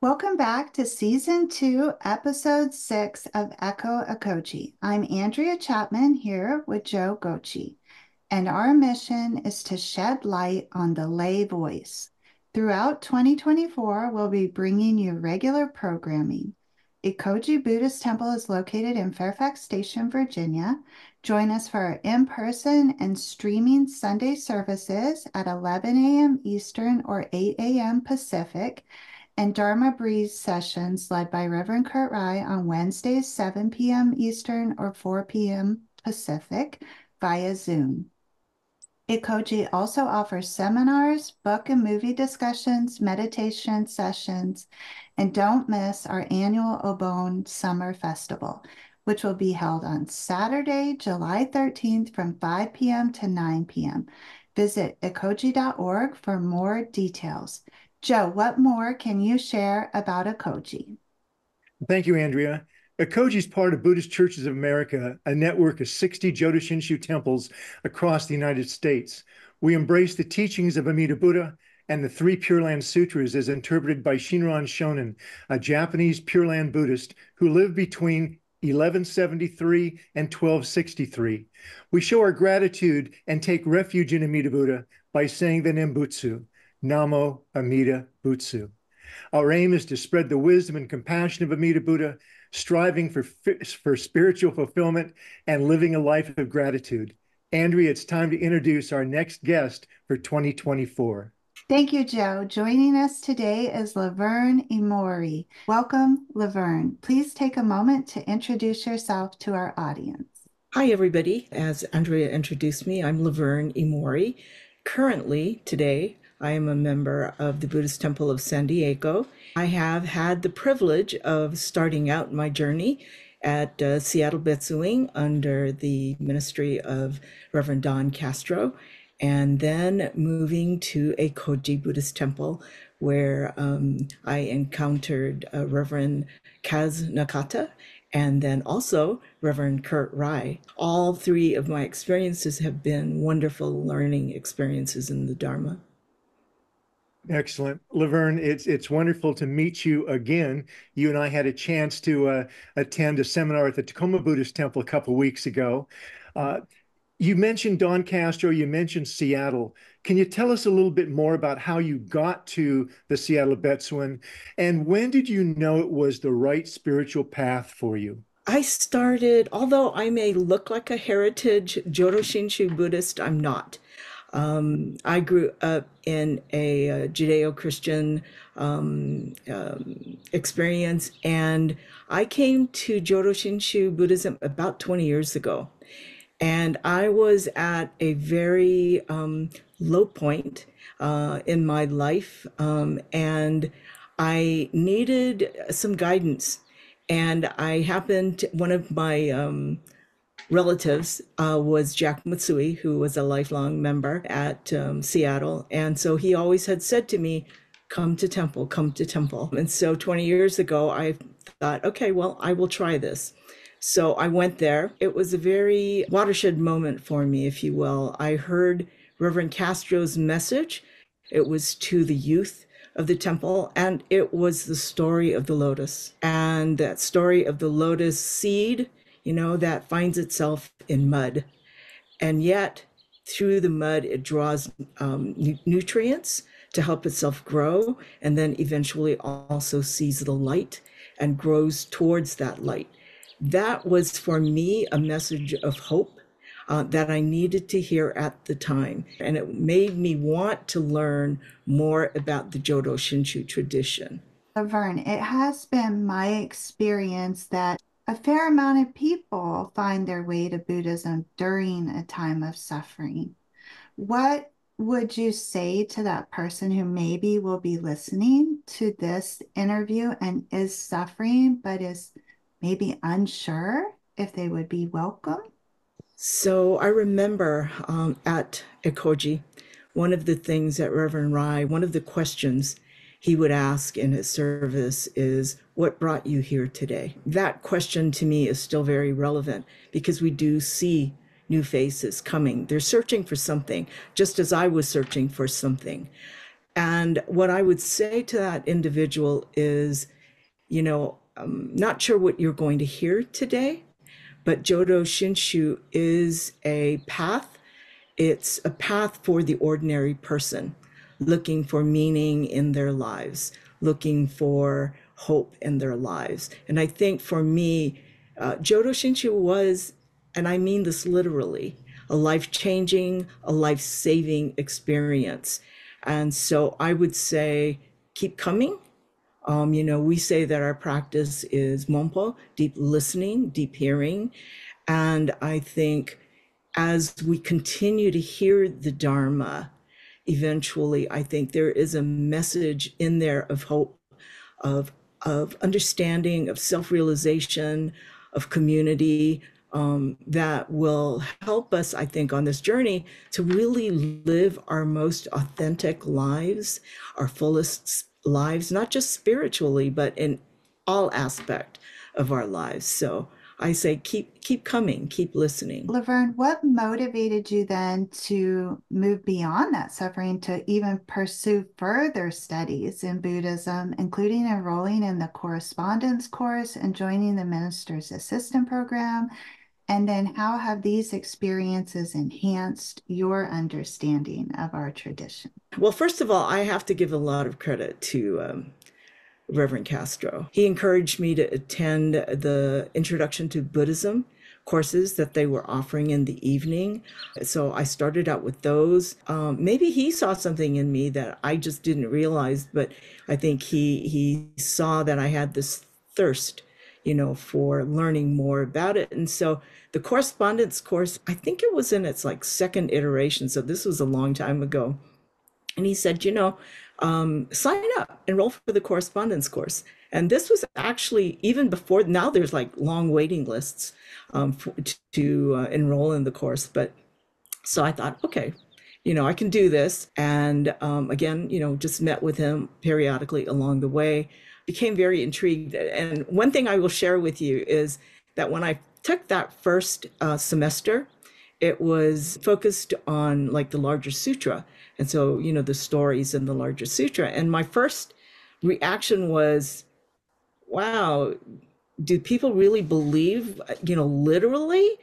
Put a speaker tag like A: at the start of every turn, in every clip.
A: Welcome back to season two, episode six of Echo Ekoji. I'm Andrea Chapman here with Joe Gochi, and our mission is to shed light on the lay voice. Throughout 2024, we'll be bringing you regular programming. Ekoji Buddhist Temple is located in Fairfax Station, Virginia. Join us for our in person and streaming Sunday services at 11 a.m. Eastern or 8 a.m. Pacific and Dharma Breeze sessions led by Reverend Kurt Rye on Wednesdays, 7 p.m. Eastern or 4 p.m. Pacific via Zoom. Ekoji also offers seminars, book and movie discussions, meditation sessions, and don't miss our annual Obon Summer Festival, which will be held on Saturday, July 13th from 5 p.m. to 9 p.m. Visit ekoji.org for more details. Joe, what more can you share about Ekoji?
B: Thank you, Andrea. Ekoji is part of Buddhist Churches of America, a network of 60 Jodo Shinshu temples across the United States. We embrace the teachings of Amida Buddha and the three Pure Land Sutras as interpreted by Shinran Shonin, a Japanese Pure Land Buddhist who lived between 1173 and 1263. We show our gratitude and take refuge in Amida Buddha by saying the Nembutsu. Namo Amida Butsu. Our aim is to spread the wisdom and compassion of Amida Buddha, striving for, for spiritual fulfillment and living a life of gratitude. Andrea, it's time to introduce our next guest for 2024.
A: Thank you, Joe. Joining us today is Laverne Imori. Welcome, Laverne. Please take a moment to introduce yourself to our audience.
C: Hi, everybody. As Andrea introduced me, I'm Laverne Imori. Currently, today, I am a member of the Buddhist Temple of San Diego. I have had the privilege of starting out my journey at uh, Seattle Betsuin under the ministry of Reverend Don Castro, and then moving to Ekoji Buddhist Temple where um, I encountered uh, Reverend Kaz Nakata and then also Reverend Kurt Rye. All three of my experiences have been wonderful learning experiences in the Dharma.
B: Excellent. Laverne, it's it's wonderful to meet you again. You and I had a chance to uh, attend a seminar at the Tacoma Buddhist Temple a couple weeks ago. Uh, you mentioned Don Castro, you mentioned Seattle. Can you tell us a little bit more about how you got to the Seattle Betsuin and when did you know it was the right spiritual path for you?
C: I started, although I may look like a heritage Jodo Shinshu Buddhist, I'm not. Um, I grew up in a, a Judeo Christian um, um, experience, and I came to Jodo Shinshu Buddhism about 20 years ago. And I was at a very um, low point uh, in my life, um, and I needed some guidance. And I happened, to, one of my um, relatives uh, was Jack Matsui, who was a lifelong member at um, Seattle. And so he always had said to me, come to temple, come to temple. And so 20 years ago, I thought, okay, well, I will try this. So I went there. It was a very watershed moment for me, if you will. I heard Reverend Castro's message. It was to the youth of the temple, and it was the story of the lotus. And that story of the lotus seed you know, that finds itself in mud. And yet, through the mud, it draws um, nu- nutrients to help itself grow, and then eventually also sees the light and grows towards that light. That was for me a message of hope uh, that I needed to hear at the time. And it made me want to learn more about the Jodo Shinshu tradition.
A: Vern, it has been my experience that a fair amount of people find their way to Buddhism during a time of suffering. What would you say to that person who maybe will be listening to this interview and is suffering, but is maybe unsure if they would be welcome?
C: So I remember um, at Ekoji, one of the things that Reverend Rye, one of the questions he would ask in his service is, What brought you here today? That question to me is still very relevant because we do see new faces coming. They're searching for something, just as I was searching for something. And what I would say to that individual is, you know, I'm not sure what you're going to hear today, but Jodo Shinshu is a path. It's a path for the ordinary person looking for meaning in their lives, looking for hope in their lives. And I think for me, uh, Jodo Shinshu was, and I mean this literally, a life changing, a life saving experience. And so I would say, keep coming. Um, you know, we say that our practice is mompo, deep listening, deep hearing. And I think as we continue to hear the Dharma, eventually, I think there is a message in there of hope, of, of understanding, of self realization, of community, um, that will help us, I think, on this journey to really live our most authentic lives, our fullest lives, not just spiritually, but in all aspect of our lives. So I say keep keep coming, keep listening.
A: Laverne, what motivated you then to move beyond that suffering to even pursue further studies in Buddhism, including enrolling in the correspondence course and joining the minister's assistant program and then how have these experiences enhanced your understanding of our tradition?
C: Well, first of all, I have to give a lot of credit to um, Reverend Castro. He encouraged me to attend the Introduction to Buddhism courses that they were offering in the evening. So I started out with those. Um, maybe he saw something in me that I just didn't realize, but I think he he saw that I had this thirst you know, for learning more about it. And so the correspondence course, I think it was in its like second iteration. So this was a long time ago. And he said, you know, um, sign up, enroll for the correspondence course. And this was actually even before now. There's like long waiting lists um, for, to uh, enroll in the course. But so I thought, okay, you know, I can do this. And um, again, you know, just met with him periodically along the way became very intrigued. And one thing I will share with you is that when I took that first uh, semester, it was focused on like the larger sutra. And so, you know, the stories in the larger sutra. And my first reaction was, wow, do people really believe, you know, literally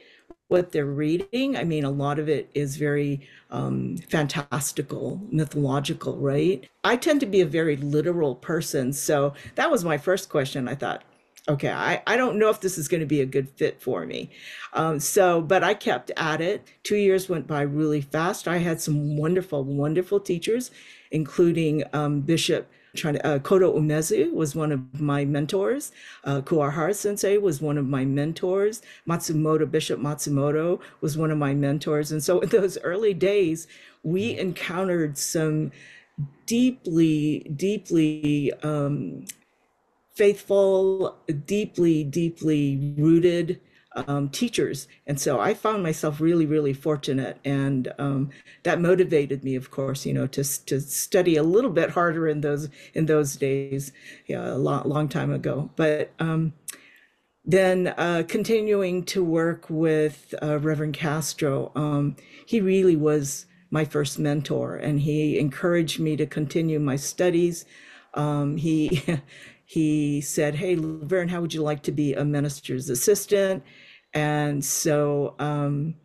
C: what they're reading. I mean, a lot of it is very um, fantastical, mythological, right? I tend to be a very literal person. So that was my first question. I thought, okay, I, I don't know if this is going to be a good fit for me. Um, so, but I kept at it. Two years went by really fast. I had some wonderful, wonderful teachers, including um, Bishop trying to, uh, Kodo Umezu was one of my mentors. Uh, Kuwahara Sensei was one of my mentors. Matsumoto, Bishop Matsumoto was one of my mentors. And so in those early days, we encountered some deeply, deeply um, faithful, deeply, deeply rooted um, teachers. And so I found myself really, really fortunate. And um, that motivated me, of course, you know, to, to study a little bit harder in those, in those days, yeah, a long, long time ago. But um, then uh, continuing to work with uh, Reverend Castro, um, he really was my first mentor and he encouraged me to continue my studies. Um, he, he said, Hey, Laverne, how would you like to be a minister's assistant? And so um,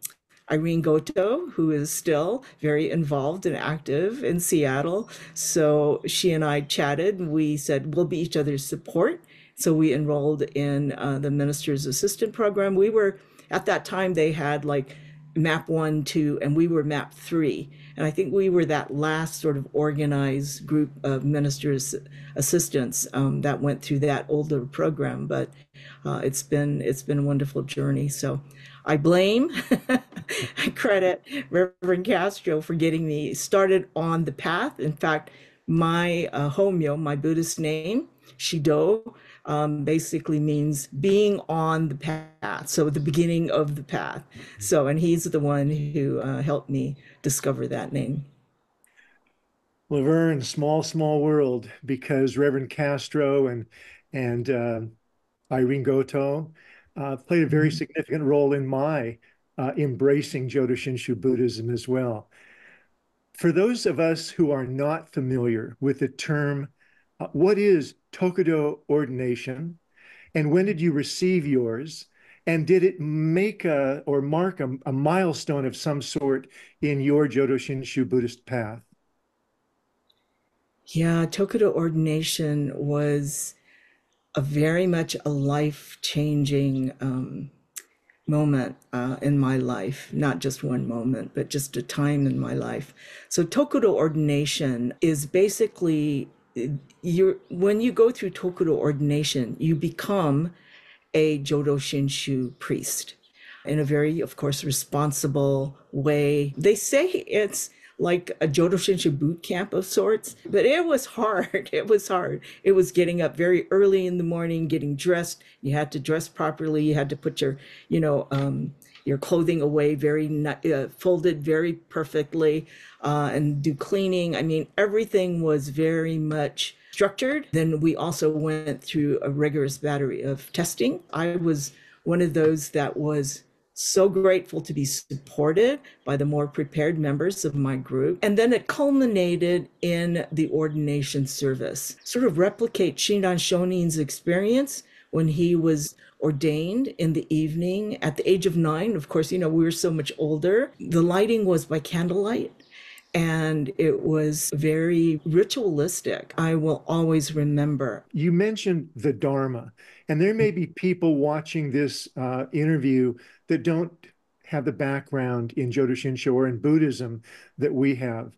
C: Irene Goto, who is still very involved and active in Seattle, so she and I chatted. And we said we'll be each other's support. So we enrolled in uh, the minister's assistant program. We were at that time they had like map one, two, and we were map three. And I think we were that last sort of organized group of ministers assistants um, that went through that older program. But uh, it's been it's been a wonderful journey. So I blame, I credit Reverend Castro for getting me started on the path. In fact, my uh, homyo, my Buddhist name, Shido, um, basically means being on the path. So the beginning of the path. So, and he's the one who uh, helped me discover that name.
B: Laverne, small, small world, because Reverend Castro and and uh, Irene Goto uh, played a very mm-hmm. significant role in my uh, embracing Jodo Shinshu Buddhism as well. For those of us who are not familiar with the term, uh, what is Tokudo ordination? And when did you receive yours? And did it make a or mark a, a milestone of some sort in your Jodo Shinshu Buddhist path?
C: Yeah, Tokudo ordination was a very much a life changing um, moment uh, in my life, not just one moment, but just a time in my life. So, Tokudo ordination is basically you're when you go through Tokudo ordination, you become a Jodo Shinshu priest in a very, of course, responsible way. They say it's like a Jodo Shinshu boot camp of sorts, but it was hard. It was hard. It was getting up very early in the morning, getting dressed. You had to dress properly. You had to put your, you know, um, your clothing away very uh, folded very perfectly uh, and do cleaning. I mean, everything was very much structured. Then we also went through a rigorous battery of testing. I was one of those that was so grateful to be supported by the more prepared members of my group. And then it culminated in the ordination service, sort of replicate Shinran Shonin's experience when he was ordained in the evening at the age of nine. Of course, you know, we were so much older. The lighting was by candlelight and it was very ritualistic. I will always remember.
B: You mentioned the Dharma, and there may be people watching this uh, interview that don't have the background in Jodo Shinshu or in Buddhism that we have.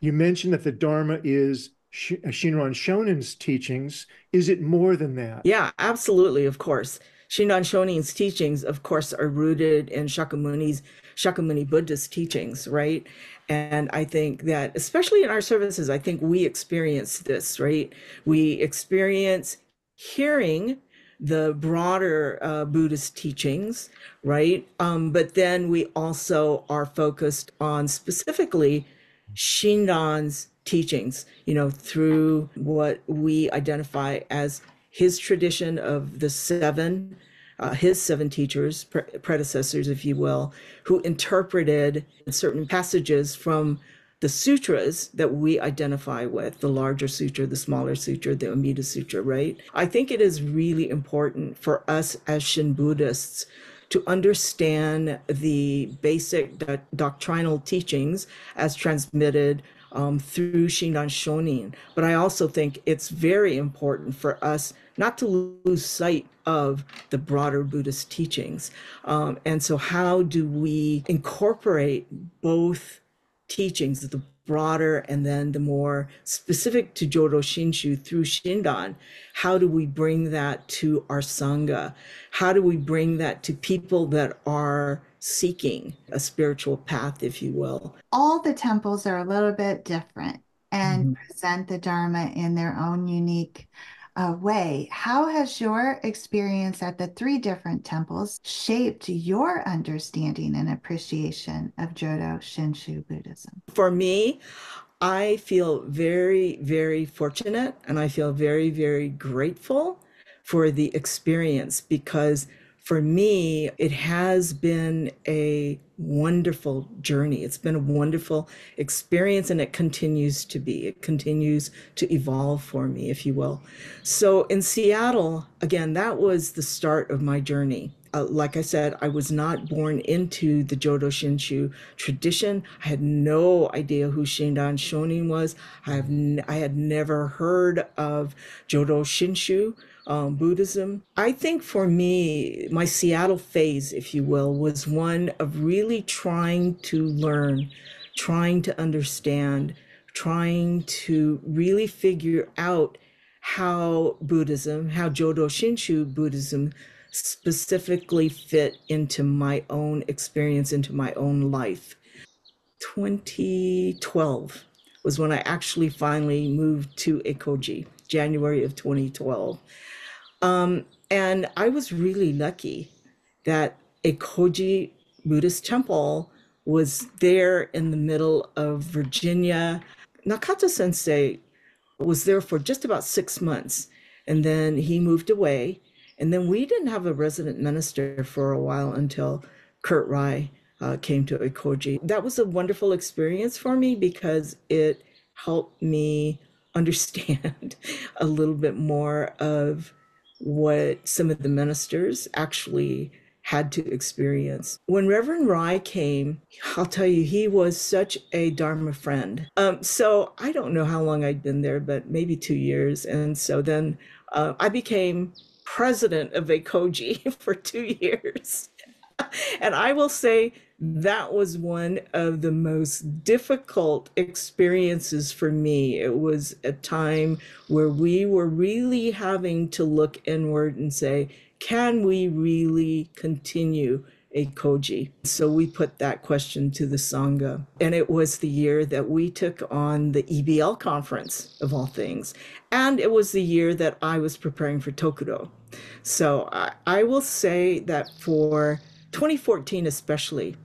B: You mentioned that the Dharma is uh, Shinran Shonin's teachings. Is it more than that?
C: Yeah, absolutely, of course. Shinran Shonin's teachings, of course, are rooted in Shakyamuni's Shakyamuni Buddhist teachings, right? And I think that, especially in our services, I think we experience this, right? We experience hearing the broader uh, Buddhist teachings, right? Um, but then we also are focused on specifically Shinran's teachings, you know, through what we identify as his tradition of the seven uh, his seven teachers, pre- predecessors, if you will, who interpreted certain passages from the sutras that we identify with the larger sutra, the smaller sutra, the Amida Sutra, right? I think it is really important for us as Shin Buddhists to understand the basic do- doctrinal teachings as transmitted um, through Shinran Shonin. But I also think it's very important for us not to lose sight of the broader Buddhist teachings. Um, and so, how do we incorporate both teachings, the broader and then the more specific to Jodo Shinshu through Shinran? How do we bring that to our Sangha? How do we bring that to people that are seeking a spiritual path, if you will?
A: All the temples are a little bit different and mm-hmm. present the Dharma in their own unique uh, way. How has your experience at the three different temples shaped your understanding and appreciation of Jodo Shinshu Buddhism?
C: For me, I feel very, very fortunate and I feel very, very grateful for the experience because for me, it has been a wonderful journey. It's been a wonderful experience and it continues to be. It continues to evolve for me, if you will. So in Seattle, again, that was the start of my journey. Uh, like I said, I was not born into the Jodo Shinshu tradition. I had no idea who Shinran Shonin was. I have n- I had never heard of Jodo Shinshu um, Buddhism. I think for me, my Seattle phase, if you will, was one of really trying to learn, trying to understand, trying to really figure out how Buddhism, how Jodo Shinshu Buddhism specifically fit into my own experience, into my own life. 2012 was when I actually finally moved to Ekoji, January of 2012. Um, and I was really lucky that Ekoji Buddhist temple was there in the middle of Virginia. Nakata sensei was there for just about six months and then he moved away. And then we didn't have a resident minister for a while until Kurt Rye uh, came to Ekoji. That was a wonderful experience for me because it helped me understand a little bit more of what some of the ministers actually had to experience. When Reverend Rye came, I'll tell you, he was such a Dharma friend. Um, so I don't know how long I'd been there, but maybe two years. And so then uh, I became president of Ekoji for two years. and I will say that was one of the most difficult experiences for me. It was a time where we were really having to look inward and say, can we really continue Ekoji? So we put that question to the Sangha. And it was the year that we took on the EBL conference, of all things. And it was the year that I was preparing for Tokudo. So I, I will say that for 2014, especially,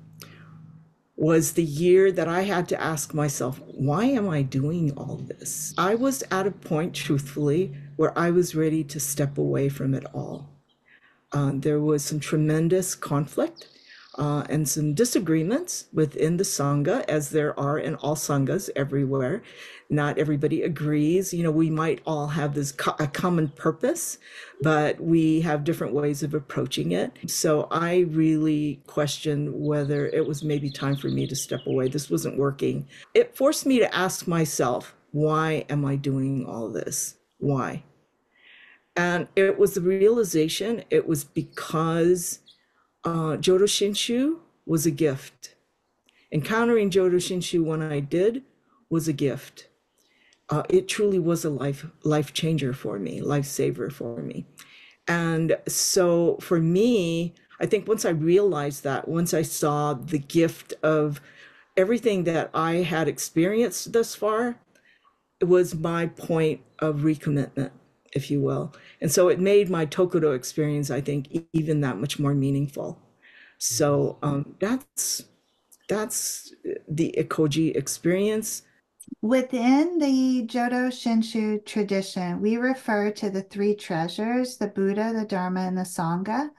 C: was the year that I had to ask myself, why am I doing all this? I was at a point, truthfully, where I was ready to step away from it all. Uh, there was some tremendous conflict uh, and some disagreements within the Sangha, as there are in all Sanghas everywhere. Not everybody agrees. You know, we might all have this co- a common purpose, but we have different ways of approaching it. So I really questioned whether it was maybe time for me to step away. This wasn't working. It forced me to ask myself, why am I doing all this? Why? And it was the realization it was because uh, Jodo Shinshu was a gift. Encountering Jodo Shinshu when I did was a gift. Uh, it truly was a life life changer for me, lifesaver for me. And so for me, I think once I realized that, once I saw the gift of everything that I had experienced thus far, it was my point of recommitment if you will. And so it made my Tokudo experience, I think, even that much more meaningful. So um, that's that's the Ekoji experience.
A: Within the Jodo Shinshu tradition, we refer to the three treasures the Buddha, the Dharma, and the Sangha.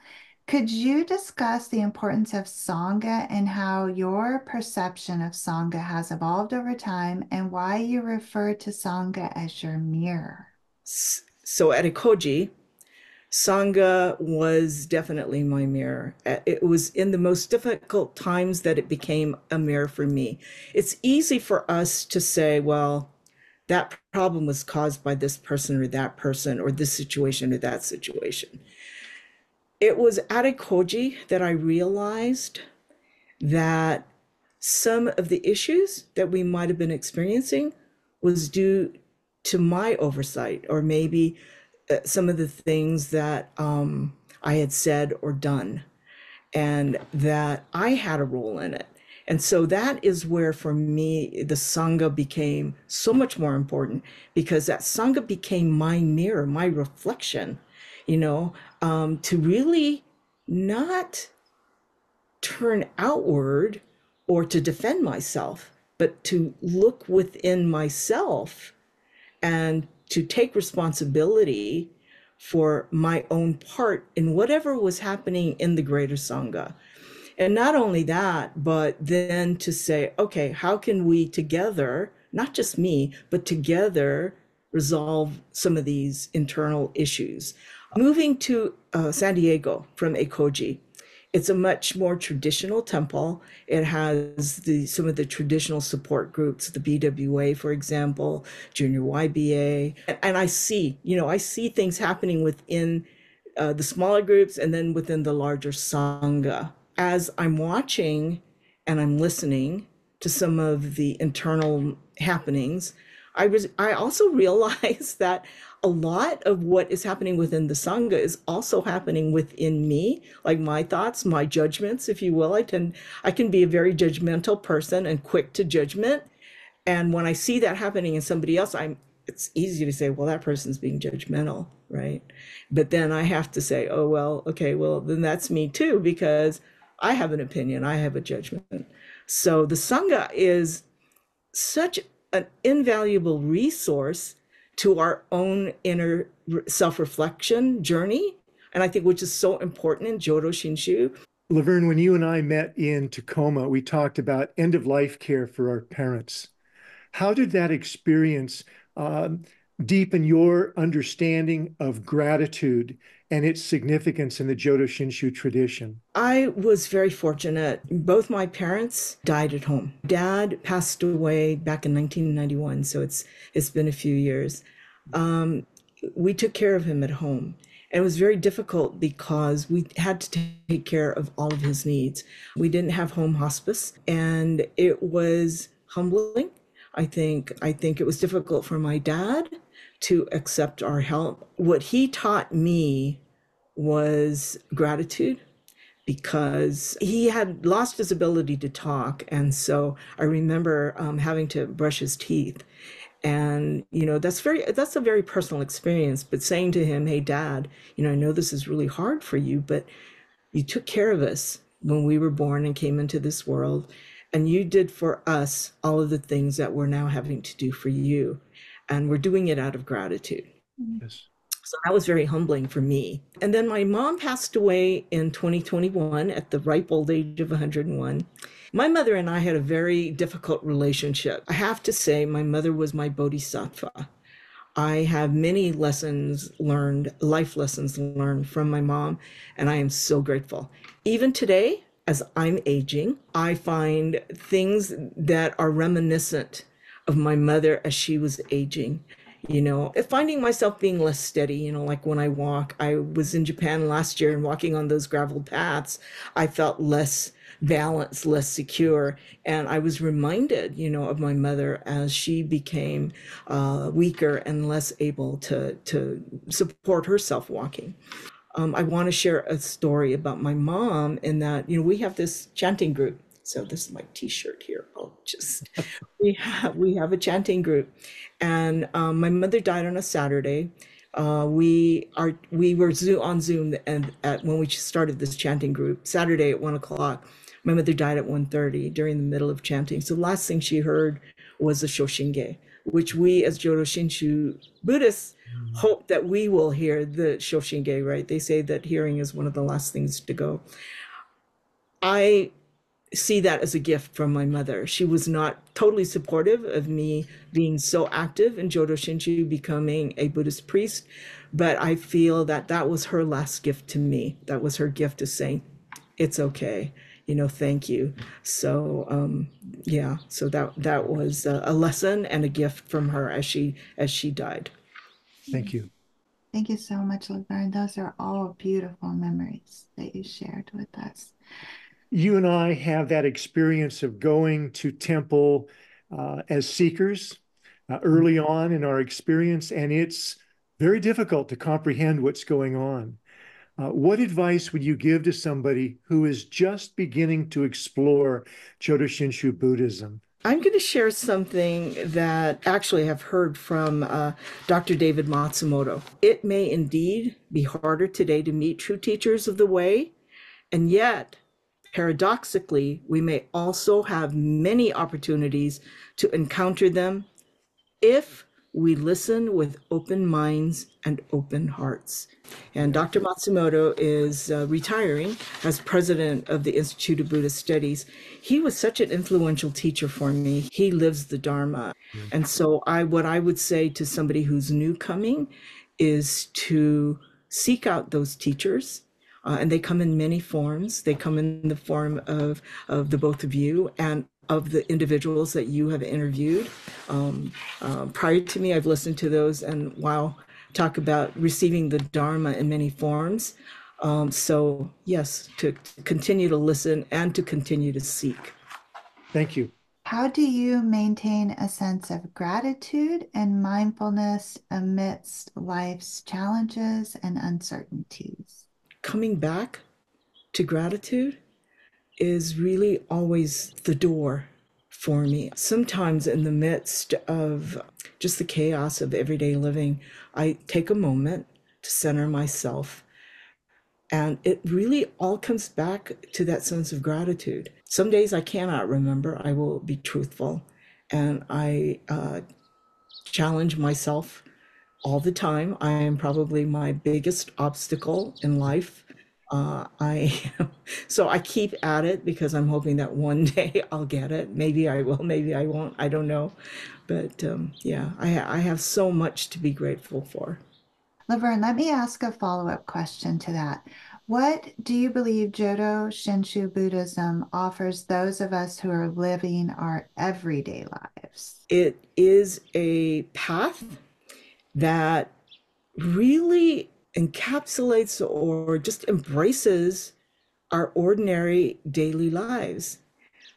A: Could you discuss the importance of Sangha and how your perception of Sangha has evolved over time and why you refer to Sangha as your mirror?
C: so at Ekoji, Sangha was definitely my mirror. It was in the most difficult times that it became a mirror for me. It's easy for us to say, well, that problem was caused by this person or that person or this situation or that situation. It was at Ekoji that I realized that some of the issues that we might have been experiencing was due to my oversight or maybe some of the things that um, I had said or done, and that I had a role in it. And so that is where, for me, the Sangha became so much more important because that Sangha became my mirror, my reflection, you know, um, to really not turn outward or to defend myself, but to look within myself and to take responsibility for my own part in whatever was happening in the greater Sangha. And not only that, but then to say, okay, how can we together, not just me, but together resolve some of these internal issues? Moving to uh, San Diego from Ekoji, it's a much more traditional temple. It has the some of the traditional support groups, the BWA, for example, Junior YBA, and, and I see, you know, I see things happening within uh, the smaller groups and then within the larger sangha. As I'm watching and I'm listening to some of the internal happenings, I was I also realized that a lot of what is happening within the sangha is also happening within me. Like my thoughts my judgments if you will. I tend i can be a very judgmental person and quick to judgment. And when i see that happening in somebody else i'm it's easy to say well that person's being judgmental right? But then i have to say oh well okay well then that's me too because i have an opinion i have a judgment. So the sangha is such an invaluable resource to our own inner self reflection journey. And I think which is so important in Jodo Shinshu.
B: Laverne, when you and I met in Tacoma, we talked about end of life care for our parents. How did that experience um, deepen your understanding of gratitude and its significance in the Jodo Shinshu tradition?
C: I was very fortunate. Both my parents died at home. Dad passed away back in 1991, so it's it's been a few years. Um, we took care of him at home. And it was very difficult because we had to take care of all of his needs. We didn't have home hospice, and it was humbling. I think I think it was difficult for my dad to accept our help. What he taught me was gratitude because he had lost his ability to talk. And so I remember um, having to brush his teeth. And, you know, that's very, that's a very personal experience. But saying to him, hey, dad, you know, I know this is really hard for you, but you took care of us when we were born and came into this world. And you did for us all of the things that we're now having to do for you. And we're doing it out of gratitude. Yes. So that was very humbling for me. And then my mom passed away in 2021 at the ripe old age of 101. My mother and I had a very difficult relationship. I have to say, my mother was my bodhisattva. I have many lessons learned, life lessons learned from my mom, and I am so grateful. Even today, as I'm aging, I find things that are reminiscent of my mother as she was aging you know finding myself being less steady you know like when i walk i was in japan last year and walking on those gravel paths i felt less balanced less secure. And i was reminded you know of my mother as she became uh, weaker and less able to to support herself walking um, i want to share a story about my mom in that you know we have this chanting group so this is my T-shirt here. I'll just we have we have a chanting group, and um, my mother died on a Saturday. Uh, we are we were on Zoom and at when we started this chanting group Saturday at one o'clock. My mother died at 1.30 during the middle of chanting. So the last thing she heard was the Shoshinge, which we as Jodo Shinshu Buddhists hope that we will hear the Shoshinge, right? They say that hearing is one of the last things to go. I see that as a gift from my mother. She was not totally supportive of me being so active in Jodo Shinshu, becoming a Buddhist priest, but I feel that that was her last gift to me. That was her gift to saying, "It's okay." You know, thank you. So, um, yeah. So that that was a, a lesson and a gift from her as she as she died.
B: Thank you.
A: Thank you so much, Laverne. Those are all beautiful memories that you shared with us
B: you and I have that experience of going to temple uh, as seekers uh, early mm-hmm. on in our experience, and it's very difficult to comprehend what's going on. Uh, what advice would you give to somebody who is just beginning to explore Jodo Shinshu Buddhism?
C: I'm going to share something that actually I've heard from uh, Dr. David Matsumoto. It may indeed be harder today to meet true teachers of the way, and yet Paradoxically, we may also have many opportunities to encounter them if we listen with open minds and open hearts. And Dr. Matsumoto is uh, retiring as president of the Institute of Buddhist Studies. He was such an influential teacher for me. He lives the Dharma. Mm-hmm. And so I what I would say to somebody who's new coming is to seek out those teachers uh, and they come in many forms. They come in the form of, of the both of you and of the individuals that you have interviewed. Um, uh, prior to me, I've listened to those and wow, talk about receiving the Dharma in many forms. Um, so, yes, to continue to listen and to continue to seek.
B: Thank you.
A: How do you maintain a sense of gratitude and mindfulness amidst life's challenges and uncertainties?
C: Coming back to gratitude is really always the door for me. Sometimes, in the midst of just the chaos of everyday living, I take a moment to center myself. And it really all comes back to that sense of gratitude. Some days I cannot remember, I will be truthful. And I uh, challenge myself all the time. I am probably my biggest obstacle in life. Uh, I so I keep at it because I'm hoping that one day I'll get it. Maybe I will, maybe I won't. I don't know, but um, yeah, I I have so much to be grateful for.
A: Laverne, let me ask a follow-up question to that. What do you believe Jodo Shinshu Buddhism offers those of us who are living our everyday lives?
C: It is a path that really encapsulates or just embraces our ordinary daily lives.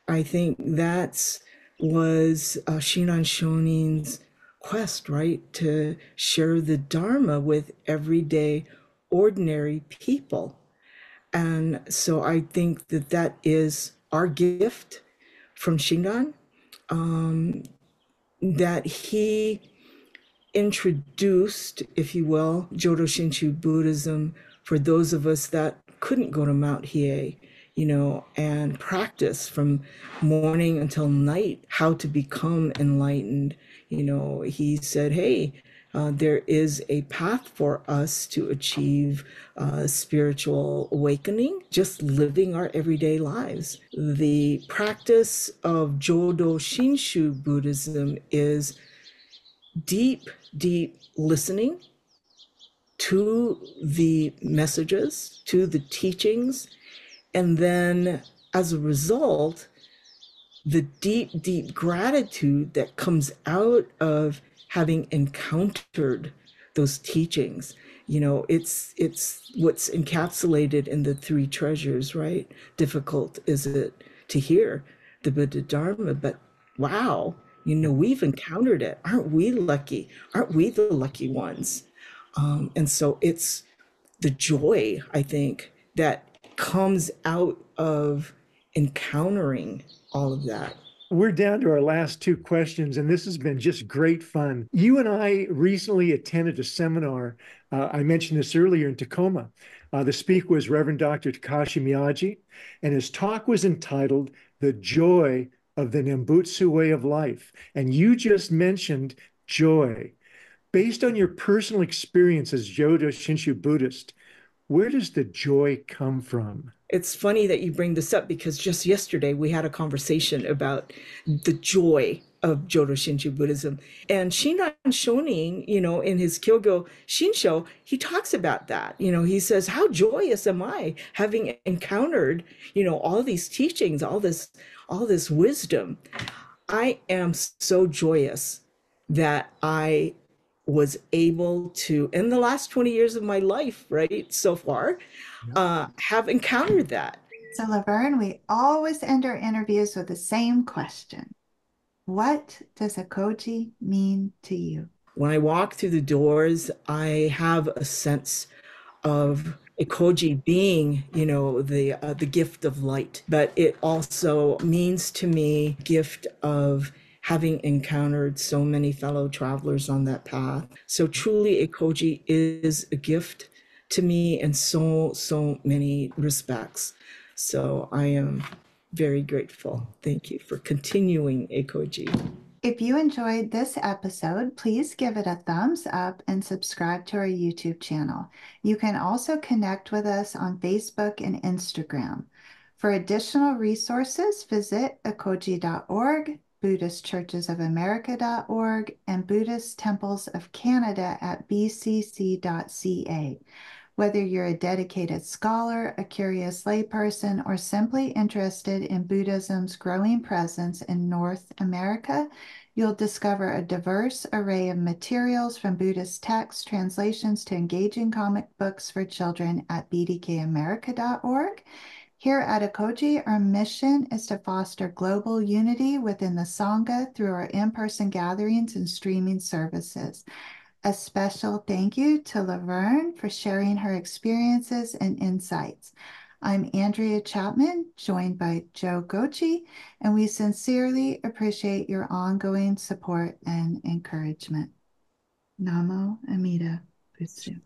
C: I think that's was uh, Shinran Shonin's quest, right? To share the Dharma with everyday, ordinary people. And so I think that that is our gift from Shinran, um, that he introduced, if you will, Jodo Shinshu Buddhism for those of us that couldn't go to Mount Hiei, you know, and practice from morning until night how to become enlightened. You know, he said, hey, uh, there is a path for us to achieve uh, spiritual awakening, just living our everyday lives. The practice of Jodo Shinshu Buddhism is deep, deep listening to the messages, to the teachings, and then as a result, the deep, deep gratitude that comes out of having encountered those teachings. You know it's it's what's encapsulated in the three treasures right? Difficult is it to hear the buddha dharma but wow you know we've encountered it aren't we lucky aren't we the lucky ones um, and so it's the joy i think that comes out of encountering all of that
B: we're down to our last two questions, and this has been just great fun. You and I recently attended a seminar. Uh, I mentioned this earlier in Tacoma. Uh, the speaker was Reverend Dr. Takashi Miyaji, and his talk was entitled The Joy of the Nembutsu Way of Life. And you just mentioned joy. Based on your personal experience as Jodo Shinshu Buddhist, where does the joy come from?
C: it's funny that you bring this up because just yesterday we had a conversation about the joy of Jodo Shinshu Buddhism. And Shinran Shonin, you know, in his Kyogo Shinsho, he talks about that. You know, he says, How joyous am I having encountered, you know, all these teachings, all this, all this wisdom. I am so joyous that I was able to, in the last 20 years of my life, right, so far, uh, have encountered that.
A: So, Laverne, we always end our interviews with the same question What does Ekoji mean to you?
C: When I walk through the doors, I have a sense of Ekoji being, you know, the uh, the gift of light, but it also means to me gift of having encountered so many fellow travelers on that path. So truly, Ekoji is a gift to me in so, so many respects. So I am very grateful. Thank you for continuing Ekoji.
A: If you enjoyed this episode, please give it a thumbs up and subscribe to our YouTube channel. You can also connect with us on Facebook and Instagram. For additional resources, visit ekoji.org BuddhistChurchesOfAmerica.org, and Buddhist Temples of Canada at bcc.ca. Whether you're a dedicated scholar, a curious layperson, or simply interested in Buddhism's growing presence in North America, you'll discover a diverse array of materials from Buddhist texts, translations to engaging comic books for children at bdkamerica.org here at Ekoji, our mission is to foster global unity within the Sangha through our in person gatherings and streaming services. A special thank you to Laverne for sharing her experiences and insights. I'm Andrea Chapman, joined by Joe Gochi, and we sincerely appreciate your ongoing support and encouragement. Namo Amida Butsu.